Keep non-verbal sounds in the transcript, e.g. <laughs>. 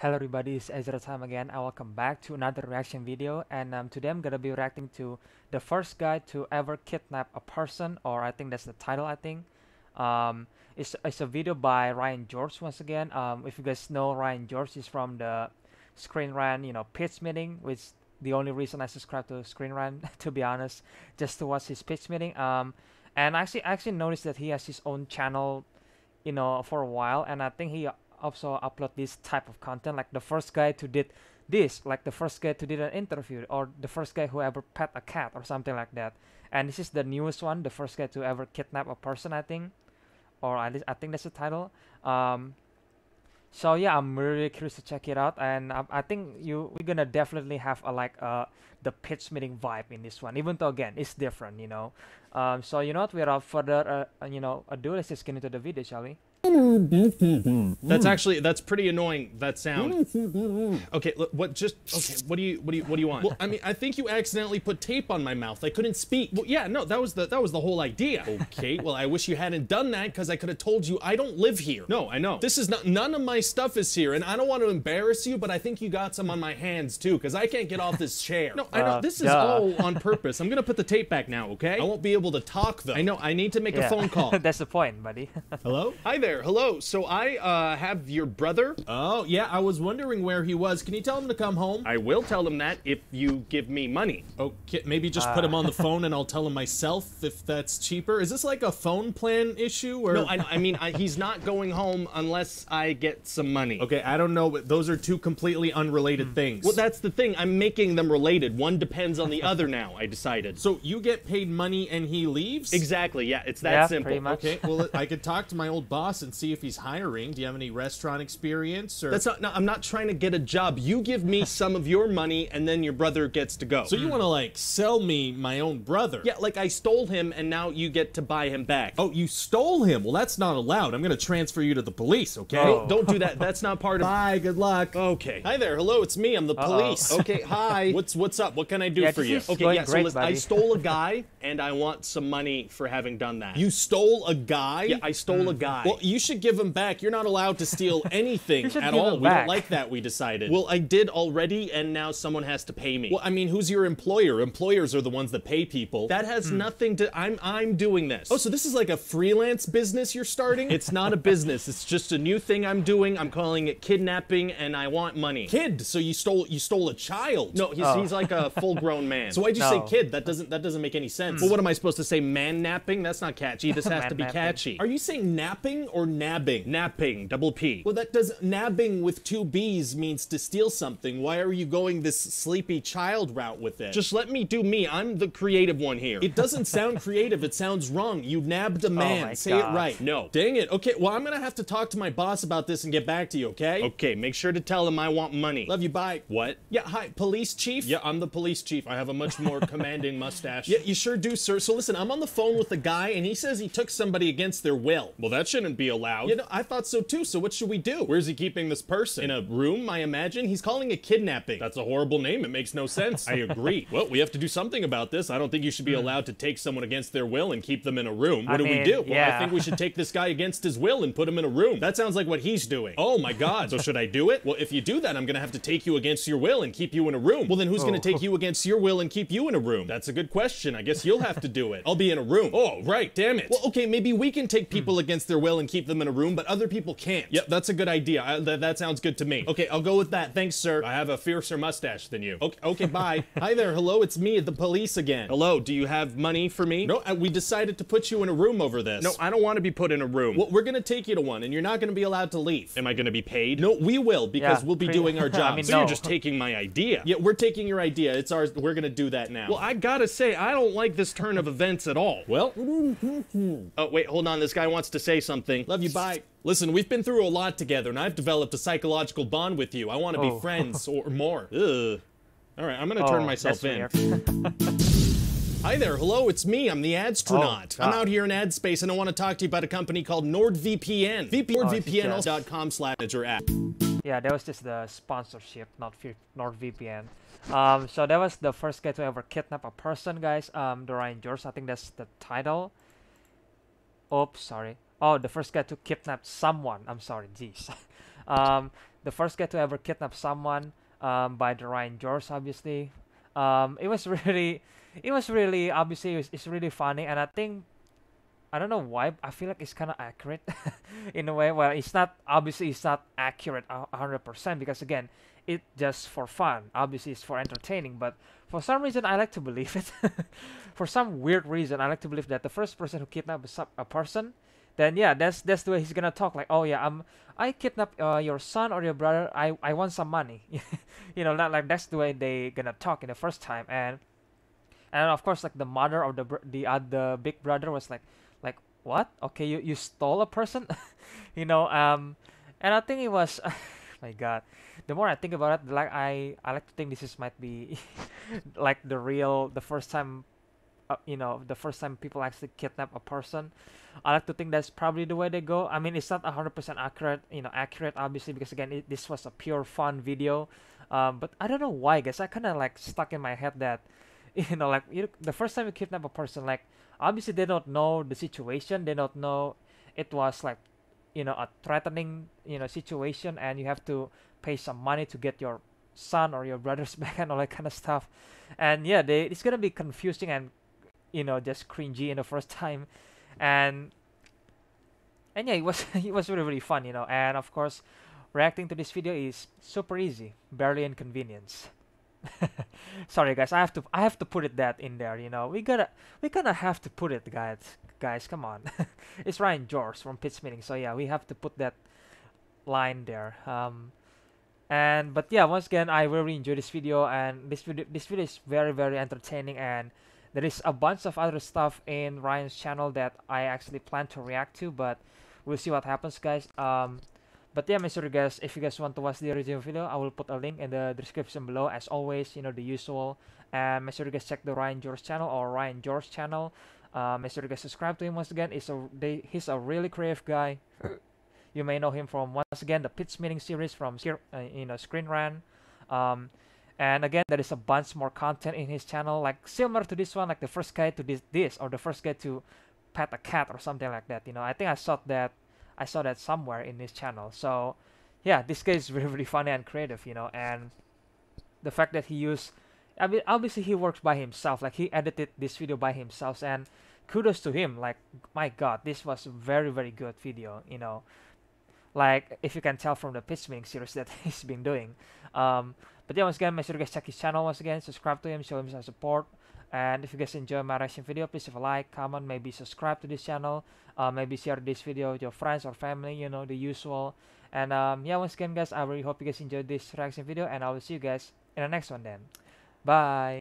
Hello everybody, it's Ezra time again and welcome back to another reaction video and um, today I'm gonna be reacting to the first guy to ever kidnap a person or I think that's the title I think. Um, it's, it's a video by Ryan George once again. Um, if you guys know Ryan George is from the Screen Rant, you know, pitch meeting which the only reason I subscribe to Screen Rant <laughs> to be honest, just to watch his pitch meeting. Um, and actually, I actually noticed that he has his own channel, you know, for a while and I think he also upload this type of content like the first guy to did this like the first guy to did an interview or the first guy who ever pet a cat or something like that. And this is the newest one the first guy to ever kidnap a person i think. Or at least i think that's the title. Um so yeah i'm really curious to check it out. And i, I think you we're gonna definitely have a like uh the pitch meeting vibe in this one even though again it's different you know. Um so you know what? Without further uh, you know ado let's just get into the video shall we that's actually that's pretty annoying. That sound. Okay, look, what? Just okay. What do you what do you what do you want? Well, I mean, I think you accidentally put tape on my mouth. I couldn't speak. Well, yeah, no, that was the that was the whole idea. Okay, <laughs> well, I wish you hadn't done that because I could have told you I don't live here. No, I know. This is not none of my stuff is here, and I don't want to embarrass you, but I think you got some on my hands too because I can't get off this chair. No, I know Uh, this is duh. all on <laughs> purpose. I'm gonna put the tape back now. Okay? I won't be able to talk though. I know. I need to make a phone call. <laughs> that's the point buddy Hello? Hi there. Hello. So I uh, have your brother. Oh, yeah, I was wondering where he was. Can you tell him to come home? I will tell him that if you give me money. Okay, maybe just put him on the phone and I'll tell him myself if that's cheaper. Is this like a phone plan issue or No, I, I mean I, he's not going home unless I get some money. Okay, I don't know, but those are two completely unrelated things. Well, that's the thing. I'm making them related. One depends on the other now. I decided. so you get paid money and he leaves? exactly. Yeah, it's that Yeah, simple. pretty much. Okay, well, I could talk to my old boss and see if he's hiring. Do you have any restaurant experience or That's not. No, I'm not trying to get a job. You give me <laughs> some of your money, and then your brother gets to go. So you want to like sell me my own brother? Yeah, like I stole him, and now you get to buy him back. Oh, you stole him. Well, that's not allowed. I'm going to transfer you to the police, okay? Oh. Don't do that. That's not part of. <laughs> Bye, good luck. Okay. Hi there. Hello, it's me. I'm the police. <laughs> Okay. Hi. What's what's up? What can I do Yeah, for you? Okay. going Yeah. So great, listen, I stole a guy, and I want some money for having done that. You stole a guy? Yeah, I stole a guy. Well, you should give them back. You're not allowed to steal <laughs> anything at all. We back. don't like that, we decided. well, I did already, and now someone has to pay me. well, I mean, who's your employer? Employers are the ones that pay people. that has hmm. nothing to. I'm I'm doing this. oh, so this is like a freelance business you're starting? It's not a business. It's just a new thing I'm doing. I'm calling it kidnapping, and I want money. kid. So you stole you stole a child. No, he's, Oh. he's like a <laughs> full-grown man. So why'd you No. say kid? That doesn't that doesn't make any sense. well, what am I supposed to say? Man napping? That's not catchy. <laughs> This has to be Man-napping. catchy. Are you saying napping or nabbing? napping? Double P. well, that does nabbing with two B's means to steal something. Why are you going this sleepy child route with it? Just let me do me. I'm the creative one here. It doesn't sound <laughs> creative. It sounds wrong. You nabbed a oh man. my Say God. it right. No. Dang it. Okay, well, I'm going to have to talk to my boss about this and get back to you, okay? okay, make sure to tell him I want money. Love you. Bye. What? Yeah, hi, police chief? Yeah, I'm the police chief. I have a much more commanding mustache. Yeah, you sure do, sir. So listen, I'm on the phone with the guy, and he says he took somebody against their will. Well, that shouldn't be allowed. You know, I thought so too. So what should we do? Where's he keeping this person? in a room, I imagine. He's calling it kidnapping. That's a horrible name. It makes no sense. <laughs> I agree. well, we have to do something about this. I don't think you should be hmm. allowed to take someone against their will and keep them in a room. What I do we mean, do? Well, I think we should take this guy against his will and put him in a room. That sounds like what he's doing. Oh my god. so should I do it? Well, if you do that, I'm going to have to take you against your will and keep you in a room. well, then who's going Oh. to take you against your will and keep you in a room? That's a good question. I guess you'll have to do it. <laughs> I'll be in a room. Oh, right. Damn it. Well, okay, maybe we can take hmm. people against their will and keep them in a room, but other people can't. Yep, that's a good idea. I, that, that sounds good to me. Okay, I'll go with that. Thanks, sir. I have a fiercer mustache than you. Okay, okay, <laughs> bye. Hi there. Hello, it's me, the police again. Hello, do you have money for me? No, uh, we decided to put you in a room over this. No, I don't want to be put in a room. Well, we're gonna take you to one, and you're not gonna be allowed to leave. Am I going to be paid? No, we will because Yeah, we'll be pretty- doing <laughs> our I job. mean, So no. you're just taking my idea. Yeah, we're taking your idea. It's ours. We're gonna do that now. Well, I gotta say, I don't like this turn of events at all. well, <laughs> Oh, wait, hold on. This guy wants to say something. Love you. Bye. Listen, we've been through a lot together, and I've developed a psychological bond with you. I want to Oh. be friends or <laughs> more. Ugh. All right, I'm gonna turn Oh, myself in. <laughs> Hi there. Hello, it's me. I'm the Adstronaut. Oh, I'm out here in ad space, and I want to talk to you about a company called NordVPN. VP- Oh, it's NordVPN.com slash app. Yeah, that was just the sponsorship, not NordVPN. Um, so that was the first guy to ever kidnap a person, guys. Um, the Ryan George, I think that's the title. Oops, sorry. Oh, the first guy to kidnap someone. I'm sorry, jeez. <laughs> um, the first guy to ever kidnap someone um, by the Ryan George, obviously. Um, it was <laughs> really, it was really obviously it's, it's really funny, and I think I don't know why I feel like it's kind of accurate <laughs> in a way. Well, it's not obviously it's not accurate hundred percent because again, it just for fun. Obviously, it's for entertaining, but for some reason I like to believe it. for some weird reason, I like to believe that the first person who kidnapped a, person, then yeah, that's that's the way he's gonna talk. Like, oh yeah, I'm I kidnapped uh, your son or your brother. I I want some money. <laughs> you know, not like that's the way they gonna talk in the first time. And and of course, like the mother of the the uh, big brother was like like what? Okay, you you stole a person, <laughs> you know. Um, and I think it was, <laughs> my God, the more I think about it, like I I like to think this is might be like the real the first time, uh, you know, the first time people actually kidnap a person. I like to think that's probably the way they go. I mean, it's not hundred percent accurate, you know, accurate obviously because again, it, this was a pure fun video. Um, but I don't know why, guys. I kind of like stuck in my head that, <laughs> you know, like you, the first time you kidnap a person, like obviously they don't know the situation they don't know it was like you know a threatening you know situation and you have to pay some money to get your son or your brothers <laughs> back and all that kind of stuff and yeah they it's gonna be confusing and you know just cringy in the first time and and yeah it was <laughs> it was really really fun you know and of course reacting to this video is super easy barely inconvenience <laughs> Sorry guys, I have to I have to put it that in there, you know. We gotta we kinda have to put it guys guys, come on. <laughs> it's Ryan George from Pitch Meeting, so yeah, we have to put that line there. Um and but yeah, once again I really enjoyed this video and this video this video is very very entertaining and there is a bunch of other stuff in Ryan's channel that I actually plan to react to, but we'll see what happens guys. Um but yeah, make sure guys, if you guys want to watch the original video, I will put a link in the description below. As always, you know, the usual. And make sure you guys check the Ryan George channel or Ryan George channel. Uh, make sure you guys subscribe to him once again. He's a, they, he's a really creative guy. you may know him from, once again, the Pitch Meeting series from, uh, you know, Screen Rant. Um, and again, there is a bunch more content in his channel, like similar to this one, like the first guy to this, this or the first guy to pet a cat or something like that. You know, I think I saw that I saw that somewhere in his channel. So yeah, this guy is <laughs> really, really funny and creative, you know, and the fact that he used, I mean, obviously he works by himself, like he edited this video by himself, and kudos to him. Like, my God, this was a very, very good video, you know, like if you can tell from the pitch series that <laughs> he's been doing. Um, but yeah, once again, make sure you guys check his channel once again, subscribe to him, show him some support. And if you guys enjoy my reaction video, please leave a like, comment, maybe subscribe to this channel. Uh, maybe share this video with your friends or family, you know, the usual. And um, yeah, once again, guys, I really hope you guys enjoyed this reaction video. And I will see you guys in the next one then. Bye!